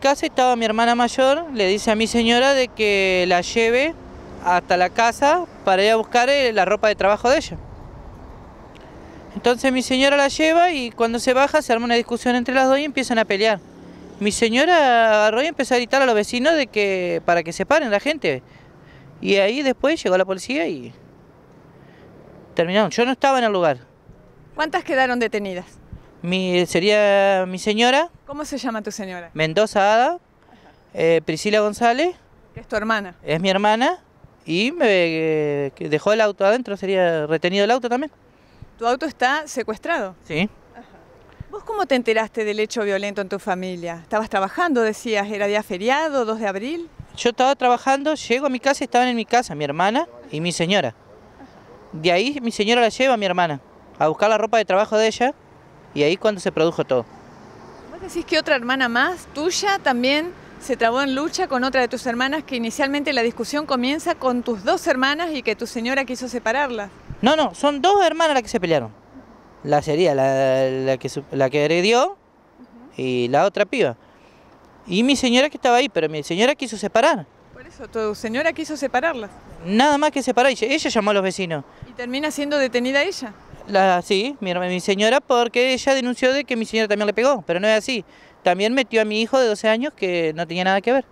casa estaba mi hermana mayor, le dice a mi señora de que la lleve hasta la casa para ir a buscar eh, la ropa de trabajo de ella. Entonces mi señora la lleva y cuando se baja se arma una discusión entre las dos y empiezan a pelear. Mi señora agarró y empezó a gritar a los vecinos de que para que se paren la gente. Y ahí después llegó la policía y terminaron. Yo no estaba en el lugar. ¿Cuántas quedaron detenidas? Mi, sería mi señora, ¿Cómo se llama tu señora? Mendoza Ada, eh, Priscila González, Que es tu hermana. es mi hermana, y me eh, que dejó el auto adentro, sería retenido el auto también. Tu auto está secuestrado. Sí. ¿Vos cómo te enteraste del hecho violento en tu familia? ¿Estabas trabajando, decías? ¿Era día feriado, 2 de abril? Yo estaba trabajando, llego a mi casa y estaban en mi casa mi hermana y mi señora. De ahí mi señora la lleva a mi hermana a buscar la ropa de trabajo de ella y ahí cuando se produjo todo. ¿Vos decís que otra hermana más, tuya, también se trabó en lucha con otra de tus hermanas, que inicialmente la discusión comienza con tus dos hermanas y que tu señora quiso separarlas? No, no, son dos hermanas las que se pelearon. La sería la, la que, la que agredió y la otra piba. Y mi señora que estaba ahí, pero mi señora quiso separar. Por eso, tu señora quiso separarlas. Nada más que separar. ella llamó a los vecinos. ¿Y termina siendo detenida ella? La, sí, mi, mi señora, porque ella denunció de que mi señora también le pegó, pero no es así. También metió a mi hijo de 12 años que no tenía nada que ver.